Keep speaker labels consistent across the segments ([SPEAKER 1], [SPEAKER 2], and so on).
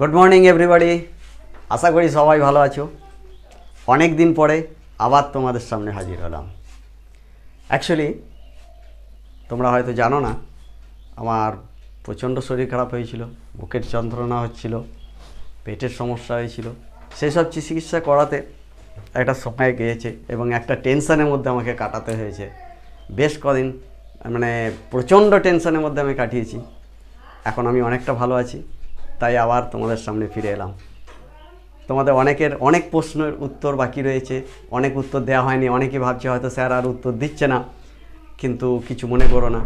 [SPEAKER 1] Good morning everybody আশা করি সবাই ভালো আছো। অনেক দিন পরে আবার তোমাদের সামনে হাজির হলাম। অ্যাকচুয়ালি তোমরা হয়তো জানো না, আমার প্রচণ্ড শরীর খারাপ হয়েছিল, বুকের যন্ত্রণা হচ্ছিল, পেটের সমস্যা হয়েছিল। সেসব চিকিৎসা করাতে একটা সময় গিয়েছে এবং একটা টেনশনের মধ্যে আমাকে কাটাতে হয়েছে। বেশ কদিন মানে প্রচণ্ড টেনশনের মধ্যে আমি কাটিয়েছি। এখন আমি অনেকটা ভালো আছি। তাই আবার তোমাদের সামনে ফিরে এলাম। তোমাদের অনেকের অনেক প্রশ্নের উত্তর বাকি রয়েছে। অনেক উত্তর দেওয়া হয়নি, অনেকে ভাবছে হয়তো স্যার আর উত্তর দিচ্ছে না, কিন্তু কিছু মনে করো না।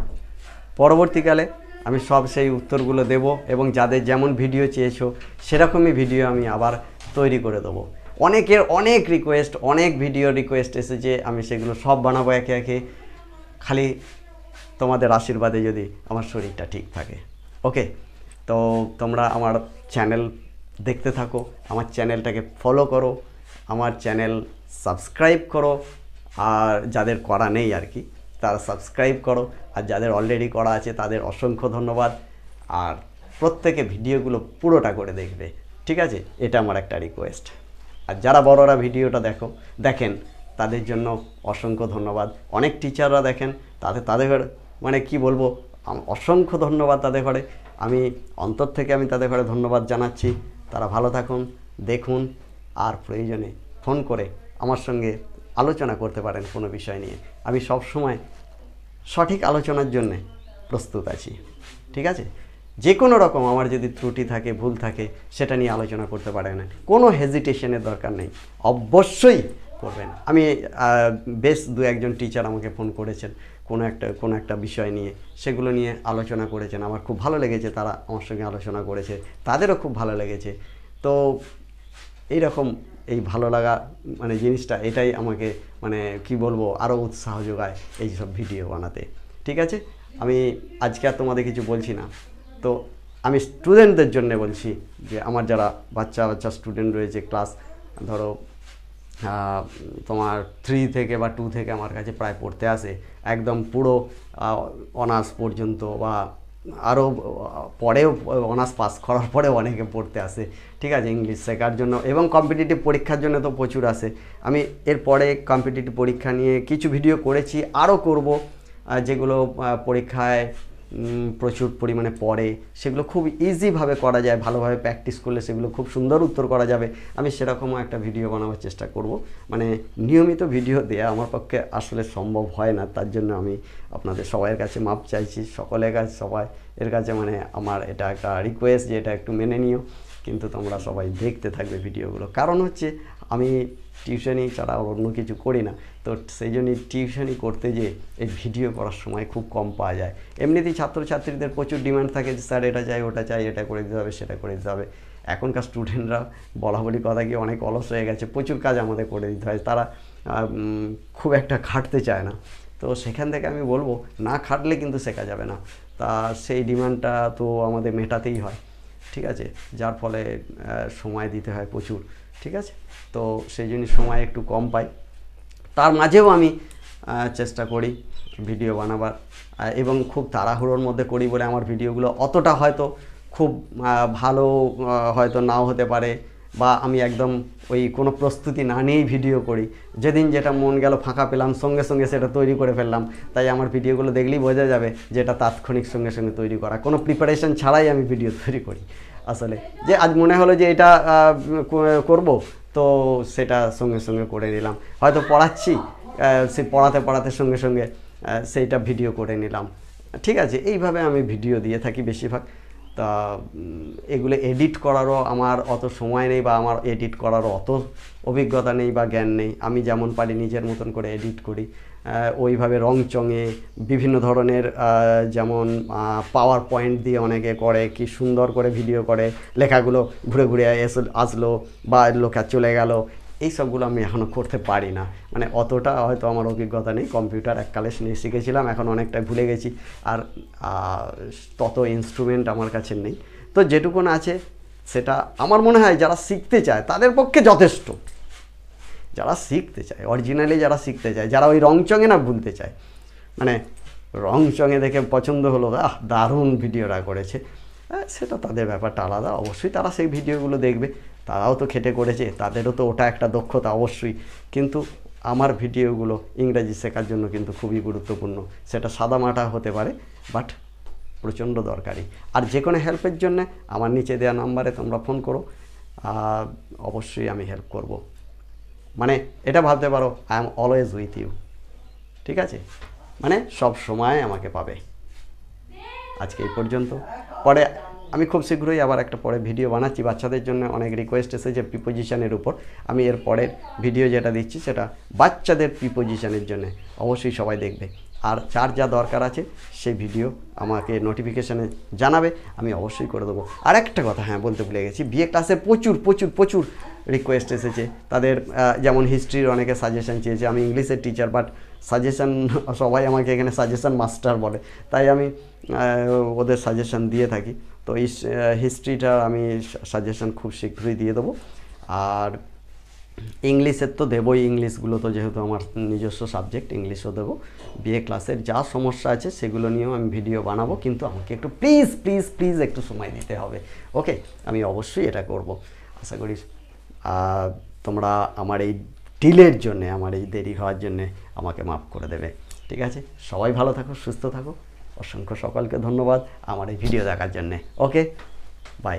[SPEAKER 1] পরবর্তীকালে আমি সব সেই উত্তরগুলো দেব এবং যাদের যেমন ভিডিও চেয়েছো, সেরকমই ভিডিও আমি আবার তৈরি করে দেবো। অনেকের অনেক রিকোয়েস্ট অনেক ভিডিও রিকোয়েস্ট এসেছে, আমি সেগুলো সব বানাবো একে একে। খালি তোমাদের আশীর্বাদে যদি আমার শরীরটা ঠিক থাকে। ওকে তো তোমরা আমার চ্যানেল দেখতে থাকো, আমার চ্যানেলটাকে ফলো করো, আমার চ্যানেল সাবস্ক্রাইব করো, আর যাদের করা নেই আর কি, তারা সাবস্ক্রাইব করো, আর যাদের অলরেডি করা আছে তাদের অসংখ্য ধন্যবাদ, আর প্রত্যেকে ভিডিওগুলো পুরোটা করে দেখবে, ঠিক আছে? এটা আমার একটা রিকোয়েস্ট আর যারা বড়রা ভিডিওটা দেখো, দেখেন, তাদের জন্য অসংখ্য ধন্যবাদ। অনেক টিচাররা দেখেন, তাদের তাদের মানে কি বলব অসংখ্য ধন্যবাদ তাদের ঘরে। আমি অন্তর থেকে আমি তাদের ঘরে ধন্যবাদ জানাচ্ছি। তারা ভালো থাকুন, দেখুন, আর প্রয়োজনে ফোন করে আমার সঙ্গে আলোচনা করতে পারেন কোনো বিষয় নিয়ে। আমি সব সময় সঠিক আলোচনার জন্যে প্রস্তুত আছি। ঠিক আছে? যে কোনো রকম আমার যদি ত্রুটি থাকে, ভুল থাকে, সেটা নিয়ে আলোচনা করতে পারেন। কোনো হেজিটেশনের দরকার নেই। অবশ্যই করবেন। আমি বেশ দু একজন টিচার আমাকে ফোন করেছেন। কোনো একটা কোনো একটা বিষয় নিয়ে সেগুলো নিয়ে আলোচনা করেছেন। আমার খুব ভালো লেগেছে তারা আমার সঙ্গে আলোচনা করেছে। তাদেরও খুব ভালো লেগেছে। তো এইরকম এই ভালো লাগা মানে জিনিসটা, এটাই আমাকে মানে কি বলব, আরও উৎসাহ যোগায় এই সব ভিডিও বানাতে। ঠিক আছে? আমি আজকে আর তোমাদের কিছু বলছি না। তো আমি স্টুডেন্টদের জন্য বলছি যে, আমার যারা বাচ্চা বাচ্চা স্টুডেন্ট রয়েছে ক্লাস ধরো তোমার থ্রি থেকে বা টু থেকে আমার কাছে প্রায় পড়তে আসে। একদম পুরো অনার্স পর্যন্ত বা আরও পরেও অনার্স পাস করার পরেও অনেকে পড়তে আসে। ঠিক আছে ইংলিশ শেখার জন্য এবং কম্পিটিটিভ পরীক্ষার জন্য তো প্রচুর আসে। আমি এরপরে কম্পিটিটিভ পরীক্ষা নিয়ে কিছু ভিডিও করেছি আরও করব যেগুলো পরীক্ষায় প্রচুর পরিমাণে পড়ে, সেগুলো খুব ইজিভাবে করা যায়, ভালোভাবে প্র্যাকটিস করলে সেগুলো খুব সুন্দর উত্তর করা যাবে। আমি সেরকমও একটা ভিডিও বানাবার চেষ্টা করব। মানে নিয়মিত ভিডিও দেওয়া আমার পক্ষে আসলে সম্ভব হয় না, তার জন্য আমি আপনাদের সবাইয়ের কাছে মাপ চাইছি, সকলের কাছে, সবাই এর কাছে মানে আমার এটা একটা রিকোয়েস্ট যে এটা একটু মেনে নিও। কিন্তু তোমরা সবাই দেখতে থাকবে ভিডিওগুলো কারণ হচ্ছে আমি টিউশনি ছাড়া অন্য কিছু করি না। তো সেই জন্যই টিউশনি করতে যে এই ভিডিও করার সময় খুব কম পাওয়া যায়। এমনিতেই ছাত্রছাত্রীদের প্রচুর ডিমান্ড থাকে যে, স্যার, এটা চাই, ওটা চাই, এটা করে দিতে হবে, সেটা করে দিতে হবে। এখনকার স্টুডেন্টরা বলা বলি কথা কি অনেক অলস হয়ে গেছে। প্রচুর কাজ আমাদের করে দিতে হয়। তারা খুব একটা খাটতে চায় না। তো সেখান থেকে আমি বলব, না খাটলে কিন্তু শেখা যাবে না। তা সেই ডিমান্ডটা তো আমাদের মেটাতেই হয়। ঠিক আছে? যার ফলে সময় দিতে হয় প্রচুর, ঠিক আছে? তো সেই জন্য সময় একটু কম পাই। তার মাঝেও আমি চেষ্টা করি ভিডিও বানাবার এবং খুব তাড়াহুড়োর মধ্যে করি বলে আমার ভিডিওগুলো অতটা হয়তো খুব ভালো হয়তো নাও হতে পারে। বা আমি একদম ওই কোনো প্রস্তুতি না নিয়েই ভিডিও করি। যেদিন যেটা মন গেল ফাঁকা পেলাম, সঙ্গে সঙ্গে সেটা তৈরি করে ফেললাম। তাই আমার ভিডিওগুলো দেখলেই বোঝা যাবে যে এটা তাৎক্ষণিক সঙ্গে সঙ্গে তৈরি করা। কোনো প্রিপারেশন ছাড়াই আমি ভিডিও তৈরি করি আসলে। যে আজ মনে হলো যে এটা করব, তো সেটা সঙ্গে সঙ্গে করে নিলাম। হয়তো পড়াচ্ছি সে পড়াতে পড়াতে সঙ্গে সঙ্গে সেইটা ভিডিও করে নিলাম। ঠিক আছে, এইভাবে আমি ভিডিও দিয়ে থাকি বেশিরভাগ। তা এগুলো এডিট করারও আমার অত সময় নেই বা আমার এডিট করারও অত অভিজ্ঞতা নেই বা জ্ঞান নেই। আমি যেমন পারি নিজের মতন করে এডিট করি। ওইভাবে রং চঙে বিভিন্ন ধরনের যেমন পাওয়ার পয়েন্ট দিয়ে অনেকে করে, কি সুন্দর করে ভিডিও করে, লেখাগুলো ঘুরে ঘুরে আসলো বা লোকা চলে গেল এই সবগুলো আমি এখনও করতে পারি না। মানে অতটা হয়তো আমার অভিজ্ঞতা নেই, কম্পিউটার এককালে শিখে- শিখেছিলাম, এখন অনেকটা ভুলে গেছি। আর তত ইনস্ট্রুমেন্ট আমার কাছে নেই। তো যেটুকুন আছে, সেটা আমার মনে হয় যারা শিখতে চায়, তাদের পক্ষে যথেষ্ট। যারা শিখতে চায় অরিজিনালি যারা শিখতে চায়, যারা ওই রং চঙে না ভুলতে চায়। মানে রং চঙে দেখে পছন্দ হলো, আহ, দারুণ ভিডিওটা করেছে। হ্যাঁ সেটা তাদের ব্যাপারটা আলাদা। অবশ্যই তারা সেই ভিডিওগুলো দেখবে। তারাও তো খেটে করেছে, তাদেরও তো ওটা একটা দক্ষতা অবশ্যই। কিন্তু আমার ভিডিওগুলো ইংরাজি শেখার জন্য কিন্তু খুবই গুরুত্বপূর্ণ। সেটা সাদামাটা হতে পারে বাট প্রচণ্ড দরকারি। আর যে কোনো হেল্পের জন্য আমার নিচে দেওয়া নাম্বারে তোমরা ফোন করো অবশ্যই আমি হেল্প করব। মানে এটা ভাবতে পারো I am always with you ঠিক আছে? মানে সব সময় আমাকে পাবে। আজকে এই পর্যন্ত। পরে আমি খুব শীঘ্রই আবার একটা পরে ভিডিও বানাচ্ছি। বাচ্চাদের জন্য অনেক রিকোয়েস্ট এসেছে প্রিপোজিশনের উপর। আমি এর পরের ভিডিও যেটা দিচ্ছি, সেটা বাচ্চাদের প্রিপোজিশনের জন্য। অবশ্যই সবাই দেখবে। আর যার যা দরকার আছে সেই ভিডিও আমাকে নোটিফিকেশানে জানাবে, আমি অবশ্যই করে দেবো। আর একটা কথা হ্যাঁ বলতে ভুলে গেছি। বিএ ক্লাসে প্রচুর প্রচুর প্রচুর রিকোয়েস্ট এসেছে। তাদের যেমন হিস্ট্রির অনেকে সাজেশন চেয়েছে, আমি ইংলিশের টিচার বাট সাজেশান সবাই আমাকে এখানে সাজেশান মাস্টার বলে। তাই আমি ওদের সাজেশন দিয়ে থাকি। তো এই হিস্ট্রিটা আমি সাজেশন খুব শীঘ্রই দিয়ে দেবো। আর ইংলিশের তো দেবই ইংলিশগুলো, তো যেহেতু আমার নিজস্ব সাবজেক্ট ইংলিশও দেবো। বিএ ক্লাসের যা সমস্যা আছে, সেগুলো নিয়েও আমি ভিডিও বানাবো, কিন্তু আমাকে একটু প্লিজ প্লিজ প্লিজ একটু সময় দিতে হবে। ওকে আমি অবশ্যই এটা করব। আশা করি তোমরা আমার এই ডিলের জন্যে, আমার এই দেরি হওয়ার জন্যে আমাকে মাফ করে দেবে। ঠিক আছে? সবাই ভালো থাকো, সুস্থ থাকো। অসংখ্য সকলকে ধন্যবাদ আমার এই ভিডিও দেখার জন্যে। Okay bye